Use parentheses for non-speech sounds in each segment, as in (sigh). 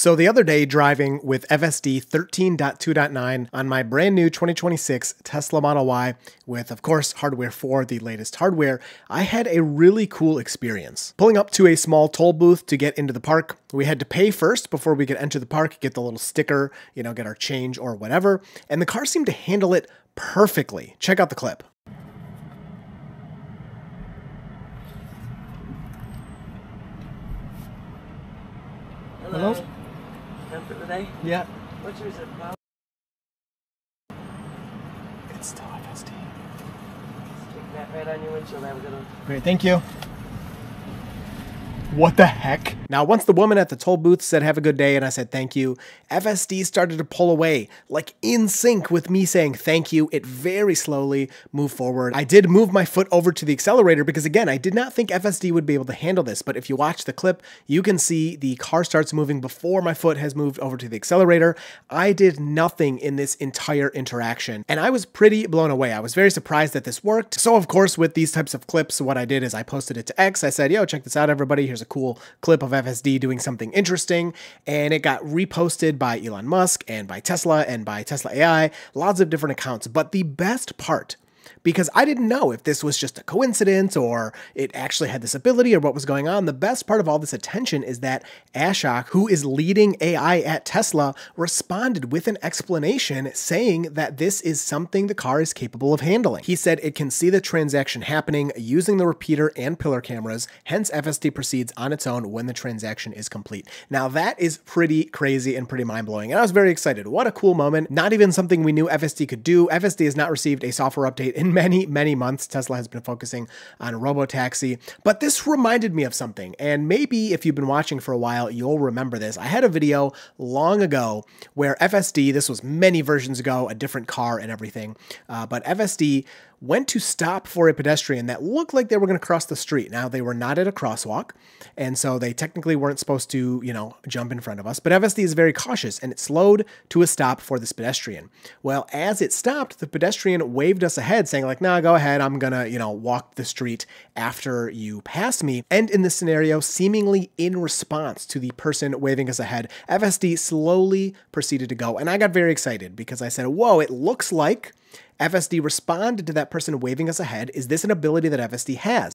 So the other day, driving with FSD 13.2.9 on my brand new 2026 Tesla Model Y, with of course hardware 4 the latest hardware, I had a really cool experience. Pulling up to a small toll booth to get into the park, we had to pay first before we could enter the park, get the little sticker, you know, get our change or whatever, and the car seemed to handle it perfectly. Check out the clip. Hello. Hello? For today? Yeah. What's your zip code? It's still FSD. Stick that right on your windshield. Have a good one. Great, thank you. What the heck? Now, once the woman at the toll booth said, Have a good day, and I said, Thank you, FSD started to pull away, like in sync with me saying thank you. It very slowly moved forward. I did move my foot over to the accelerator because, again, I did not think FSD would be able to handle this. But if you watch the clip, you can see the car starts moving before my foot has moved over to the accelerator. I did nothing in this entire interaction, and I was pretty blown away. I was very surprised that this worked. So, of course, with these types of clips, what I did is I posted it to X. I said, Yo, check this out, everybody. Here's a cool clip of FSD doing something interesting. And it got reposted by Elon Musk and by Tesla and by Tesla AI, lots of different accounts. But the best part because I didn't know if this was just a coincidence or it actually had this ability or what was going on. The best part of all this attention is that Ashok, who is leading AI at Tesla, responded with an explanation saying that this is something the car is capable of handling. He said it can see the transaction happening using the repeater and pillar cameras, hence FSD proceeds on its own when the transaction is complete. Now that is pretty crazy and pretty mind-blowing, and I was very excited. What a cool moment. Not even something we knew FSD could do. FSD has not received a software update in many, many months, Tesla has been focusing on robotaxi. But this reminded me of something. And maybe if you've been watching for a while, you'll remember this. I had a video long ago where FSD, this was many versions ago, a different car and everything, uh, but FSD went to stop for a pedestrian that looked like they were going to cross the street. Now, they were not at a crosswalk, and so they technically weren't supposed to, you know, jump in front of us. But FSD is very cautious, and it slowed to a stop for this pedestrian. Well, as it stopped, the pedestrian waved us ahead, saying like, nah, go ahead, I'm going to, you know, walk the street after you pass me. And in this scenario, seemingly in response to the person waving us ahead, FSD slowly proceeded to go. And I got very excited because I said, whoa, it looks like FSD responded to that person waving us ahead. Is this an ability that FSD has?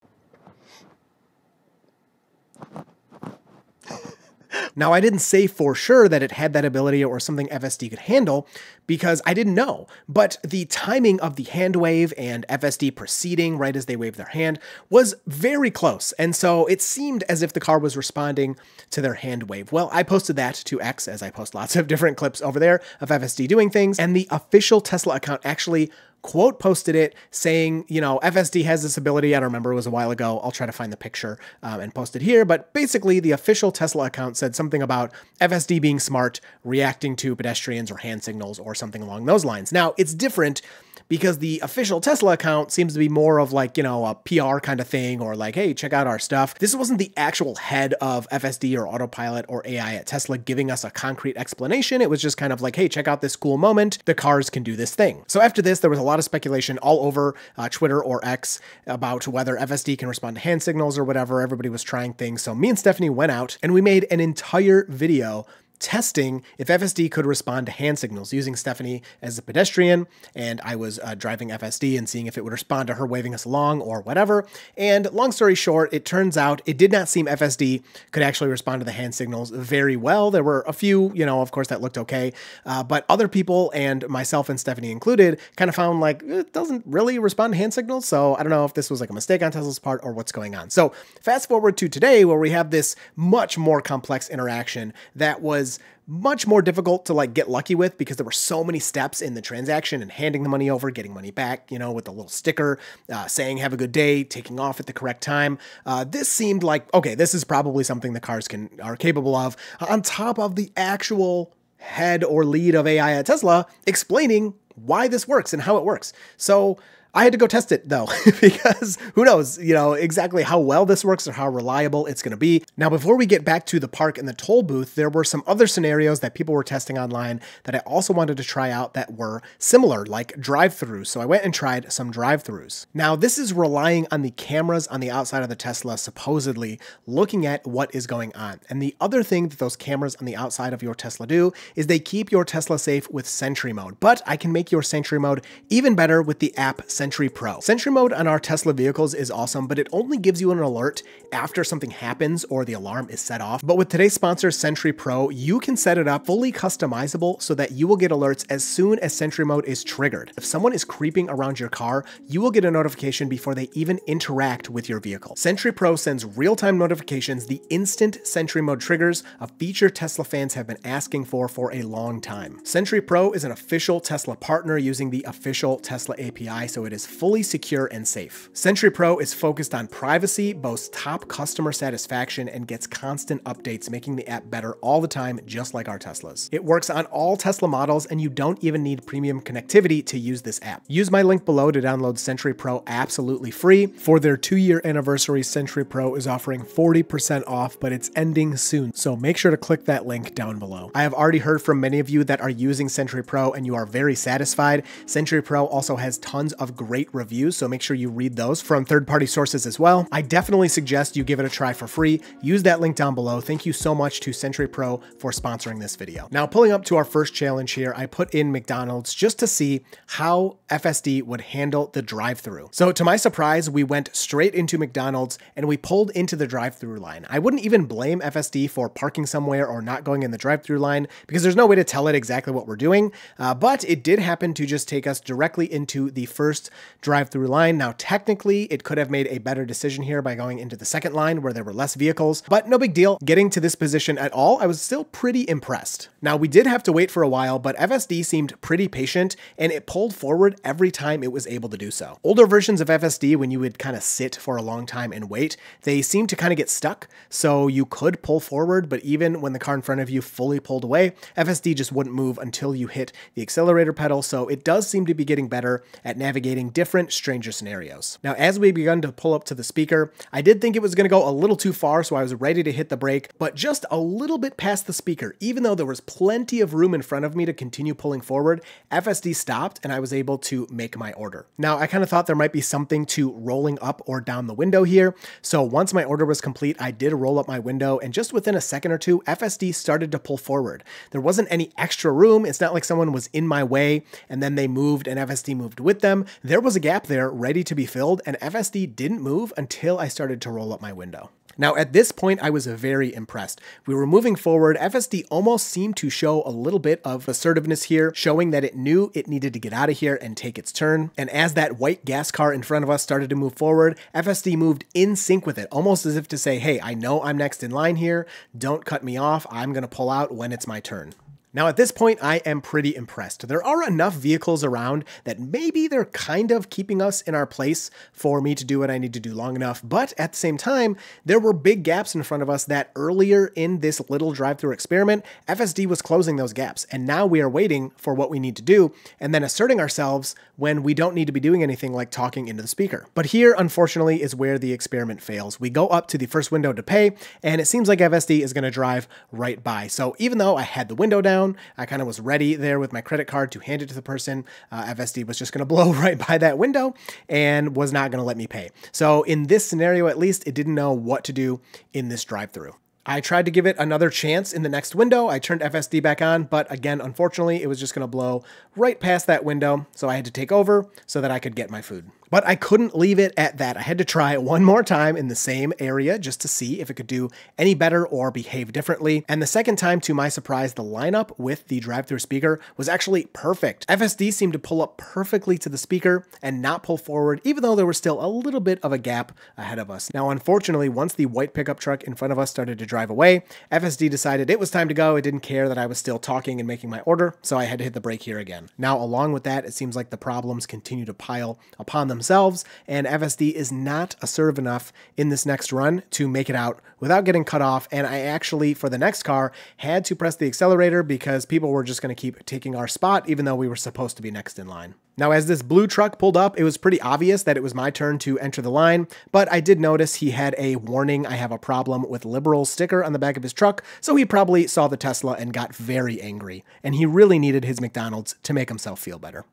Now, I didn't say for sure that it had that ability or something FSD could handle because I didn't know. But the timing of the hand wave and FSD proceeding right as they waved their hand was very close. And so it seemed as if the car was responding to their hand wave. Well, I posted that to X as I post lots of (laughs) different clips over there of FSD doing things. And the official Tesla account actually quote posted it saying, you know, FSD has this ability. I don't remember, it was a while ago. I'll try to find the picture um, and post it here. But basically, the official Tesla account said something about FSD being smart, reacting to pedestrians or hand signals or something along those lines. Now, it's different because the official Tesla account seems to be more of like, you know, a PR kind of thing or like, hey, check out our stuff. This wasn't the actual head of FSD or autopilot or AI at Tesla giving us a concrete explanation. It was just kind of like, hey, check out this cool moment. The cars can do this thing. So after this, there was a lot of speculation all over uh, Twitter or X about whether FSD can respond to hand signals or whatever. Everybody was trying things. So me and Stephanie went out and we made an entire video testing if FSD could respond to hand signals using Stephanie as a pedestrian, and I was uh, driving FSD and seeing if it would respond to her waving us along or whatever. And long story short, it turns out it did not seem FSD could actually respond to the hand signals very well. There were a few, you know, of course, that looked okay, uh, but other people and myself and Stephanie included kind of found like it doesn't really respond to hand signals. So I don't know if this was like a mistake on Tesla's part or what's going on. So fast forward to today where we have this much more complex interaction that was much more difficult to like get lucky with because there were so many steps in the transaction and handing the money over, getting money back, you know, with a little sticker uh, saying "Have a good day," taking off at the correct time. Uh, this seemed like okay, this is probably something the cars can are capable of. On top of the actual head or lead of AI at Tesla explaining why this works and how it works. So I had to go test it though, (laughs) because who knows, you know, exactly how well this works or how reliable it's going to be. Now, before we get back to the park and the toll booth, there were some other scenarios that people were testing online that I also wanted to try out that were similar, like drive-throughs. So I went and tried some drive-throughs. Now, this is relying on the cameras on the outside of the Tesla supposedly looking at what is going on. And the other thing that those cameras on the outside of your Tesla do is they keep your Tesla safe with Sentry mode. But I can make your Sentry mode even better with the app Sentry Pro. Sentry mode on our Tesla vehicles is awesome, but it only gives you an alert after something happens or the alarm is set off. But with today's sponsor, Sentry Pro, you can set it up fully customizable so that you will get alerts as soon as Sentry mode is triggered. If someone is creeping around your car, you will get a notification before they even interact with your vehicle. Sentry Pro sends real-time notifications, the instant Sentry mode triggers, a feature Tesla fans have been asking for for a long time. Sentry Pro is an official Tesla partner using the official Tesla API, so it is fully secure and safe. Sentry Pro is focused on privacy, boasts top customer satisfaction, and gets constant updates, making the app better all the time, just like our Teslas. It works on all Tesla models, and you don't even need premium connectivity to use this app. Use my link below to download Sentry Pro absolutely free. For their two year anniversary, Sentry Pro is offering 40% off, but it's ending soon, so make sure to click that link down below. I have already heard from many of you that are using Sentry Pro and you are very satisfied. Sentry Pro also has tons of great reviews, so make sure you read those from third party sources as well. I definitely suggest you give it a try for free. Use that link down below. Thank you so much to Sentry Pro for sponsoring this video. Now, pulling up to our first challenge here, I put in McDonald's just to see how FSD would handle the drive through. So, to my surprise, we went straight into McDonald's and we pulled into the drive through line. I wouldn't even blame FSD for parking somewhere or not going in the drive through line because there's no way to tell it exactly what we're doing. Uh, but it did happen to just take us directly into the first drive through line. Now, technically, it could have made a better decision here by going into the second line where there were less vehicles, but no big deal. Getting to this position at all, I was still pretty impressed. Now, we did have to wait for a while, but FSD seemed pretty patient and it pulled forward every time it was able to do so. Older versions of FSD, when you would kind of sit for a long time and wait, they seemed to kind of get stuck. So you could pull forward, but even when the car in front of you fully pulled away, FSD just wouldn't move until you hit the accelerator pedal. So it does seem to be getting better at navigating different stranger scenarios. Now, as we begun to pull up to the speaker, I did think it was going to go a little too far, so I was ready to hit the brake, but just a little bit past the speaker, even though there was plenty of room in front of me to continue pulling forward, FSD stopped and I was able to make my order. Now, I kind of thought there might be something to rolling up or down the window here. So once my order was complete, I did roll up my window and just within a second or two, FSD started to pull forward. There wasn't any extra room. It's not like someone was in my way and then they moved and FSD moved with them. There was a gap there ready to be filled and FSD didn't move until I started to roll up my window. Now, at this point, I was very impressed. We were moving forward. FSD almost seemed to show a little bit of assertiveness here, showing that it knew it needed to get out of here and take its turn. And as that white gas car in front of us started to move forward, FSD moved in sync with it, almost as if to say, hey, I know I'm next in line here. Don't cut me off. I'm going to pull out when it's my turn. Now at this point, I am pretty impressed. There are enough vehicles around that maybe they're kind of keeping us in our place for me to do what I need to do long enough, but at the same time, there were big gaps in front of us that earlier in this little drive-through experiment, FSD was closing those gaps, and now we are waiting for what we need to do, and then asserting ourselves when we don't need to be doing anything like talking into the speaker. But here, unfortunately, is where the experiment fails. We go up to the first window to pay, and it seems like FSD is gonna drive right by. So even though I had the window down, down. I kind of was ready there with my credit card to hand it to the person. Uh, FSD was just going (laughs) to blow right by that window and was not going to let me pay. So in this scenario, at least, it didn't know what to do in this drive through. I tried to give it another chance in the next window. I turned FSD back on, but again, unfortunately, it was just going to blow right past that window. So I had to take over so that I could get my food. But I couldn't leave it at that. I had to try one more time in the same area just to see if it could do any better or behave differently. And the second time, to my surprise, the lineup with the drive-through speaker was actually perfect. FSD seemed to pull up perfectly to the speaker and not pull forward, even though there was still a little bit of a gap ahead of us. Now, unfortunately, once the white pickup truck in front of us started to drive away, FSD decided it was time to go. It didn't care that I was still talking and making my order, so I had to hit the brake here again. Now, along with that, it seems like the problems continue to pile upon themselves themselves, and FSD is not assertive enough in this next run to make it out without getting cut off. And I actually, for the next car, had to press the accelerator because people were just going to keep taking our spot, even though we were supposed to be next in line. Now, as this blue truck pulled up, it was pretty obvious that it was my turn to enter the line, but I did notice he had a warning I have a problem with liberal sticker on the back of his truck, so he probably saw the Tesla and got very angry, and he really needed his McDonald's to make himself feel better.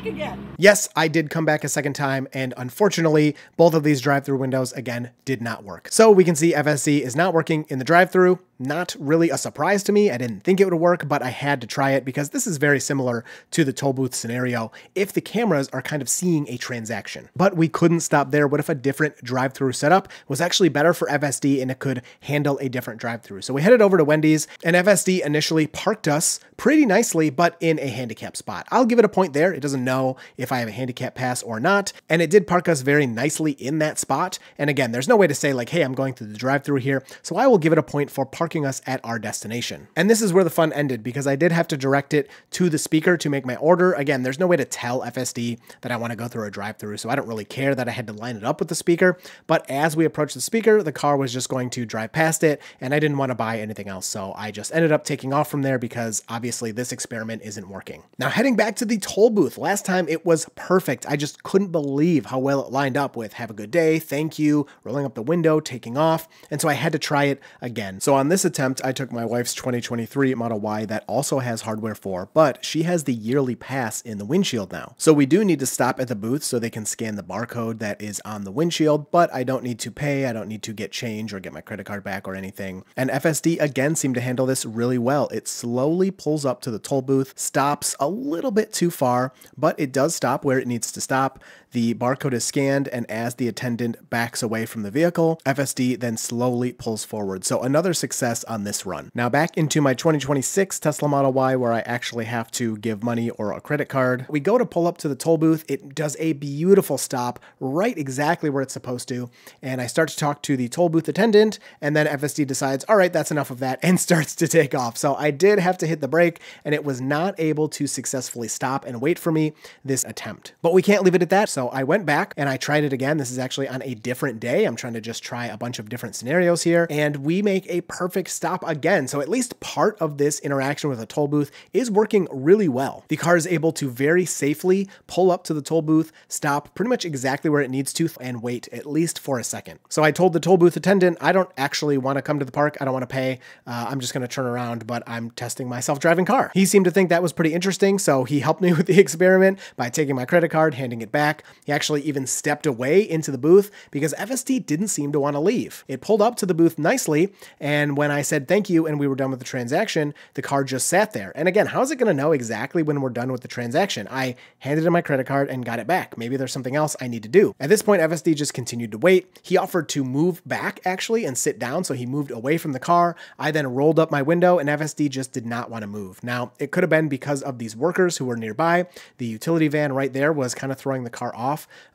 Back again. Yes, I did come back a second time, and unfortunately, both of these drive through windows again did not work. So we can see FSD is not working in the drive through. Not really a surprise to me. I didn't think it would work, but I had to try it because this is very similar to the toll booth scenario if the cameras are kind of seeing a transaction. But we couldn't stop there. What if a different drive through setup was actually better for FSD and it could handle a different drive through? So we headed over to Wendy's, and FSD initially parked us pretty nicely, but in a handicap spot. I'll give it a point there. It doesn't know if I have a handicap pass or not, and it did park us very nicely in that spot. And again, there's no way to say, like, hey, I'm going through the drive through here. So I will give it a point for parking parking us at our destination. And this is where the fun ended because I did have to direct it to the speaker to make my order. Again, there's no way to tell FSD that I want to go through a drive through, so I don't really care that I had to line it up with the speaker. But as we approached the speaker, the car was just going to drive past it, and I didn't want to buy anything else. So I just ended up taking off from there because obviously this experiment isn't working. Now, heading back to the toll booth, last time it was perfect. I just couldn't believe how well it lined up with have a good day, thank you, rolling up the window, taking off. And so I had to try it again. So on this this attempt, I took my wife's 2023 Model Y that also has hardware 4, but she has the yearly pass in the windshield now. So we do need to stop at the booth so they can scan the barcode that is on the windshield, but I don't need to pay, I don't need to get change or get my credit card back or anything. And FSD again seemed to handle this really well. It slowly pulls up to the toll booth, stops a little bit too far, but it does stop where it needs to stop. The barcode is scanned, and as the attendant backs away from the vehicle, FSD then slowly pulls forward. So another success on this run. Now back into my 2026 Tesla Model Y where I actually have to give money or a credit card. We go to pull up to the toll booth. It does a beautiful stop right exactly where it's supposed to. And I start to talk to the toll booth attendant, and then FSD decides, all right, that's enough of that, (laughs) and starts to take off. So I did have to hit the brake, and it was not able to successfully stop and wait for me this attempt. But we can't leave it at that. So so I went back and I tried it again. This is actually on a different day. I'm trying to just try a bunch of different scenarios here and we make a perfect stop again. So at least part of this interaction with a toll booth is working really well. The car is able to very safely pull up to the toll booth, stop pretty much exactly where it needs to and wait at least for a second. So I told the toll booth attendant, I don't actually want to come to the park. I don't want to pay. Uh, I'm just going to turn around, but I'm testing my self-driving car. He seemed to think that was pretty interesting. So he helped me (laughs) with the experiment by taking my credit card, handing it back. He actually even stepped away into the booth because FSD didn't seem to want to leave. It pulled up to the booth nicely, and when I said thank you and we were done with the transaction, the card just sat there. And again, how's it going to know exactly when we're done with the transaction? I handed him my credit card and got it back. Maybe there's something else I need to do. At this point, FSD just continued to wait. He offered to move back actually and sit down, so he moved away from the car. I then rolled up my window, and FSD just did not want to move. Now, it could have been because of these workers who were nearby. The utility van right there was kind of throwing the car off,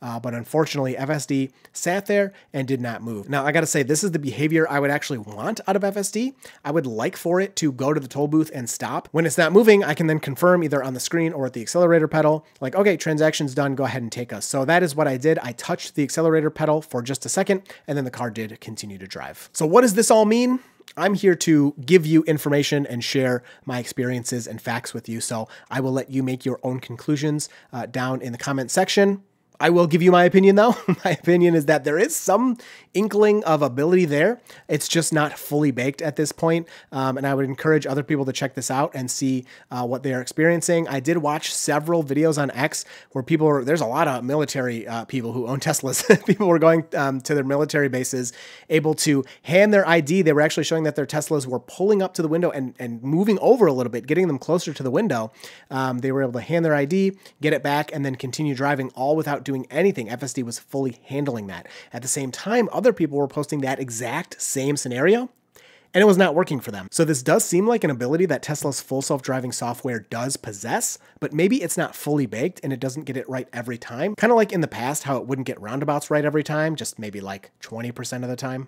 uh, but unfortunately, FSD sat there and did not move. Now, I got to say, this is the behavior I would actually want out of FSD. I would like for it to go to the toll booth and stop. When it's not moving, I can then confirm either on the screen or at the accelerator pedal, like, okay, transaction's done, go ahead and take us. So that is what I did. I touched the accelerator pedal for just a second, and then the car did continue to drive. So what does this all mean? I'm here to give you information and share my experiences and facts with you. So I will let you make your own conclusions uh, down in the comment section. I will give you my opinion though. (laughs) my opinion is that there is some inkling of ability there. It's just not fully baked at this point. Um, and I would encourage other people to check this out and see uh, what they are experiencing. I did watch several videos on X where people were, there's a lot of military uh, people who own (laughs) Teslas. people were going um, to their military bases able to hand their ID. They were actually showing that their Teslas were pulling up to the window and, and moving over a little bit, getting them closer to the window. Um, they were able to hand their ID, get it back, and then continue driving all without doing anything. FSD was fully handling that. At the same time, other people were posting that exact same scenario and it was not working for them. So this does seem like an ability that Tesla's full self-driving software does possess, but maybe it's not fully baked and it doesn't get it right every time. Kind of like in the past how it wouldn't get roundabouts right every time, just maybe like 20% of the time.